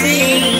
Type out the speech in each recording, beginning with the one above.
See.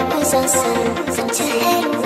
it was awesome. Such a head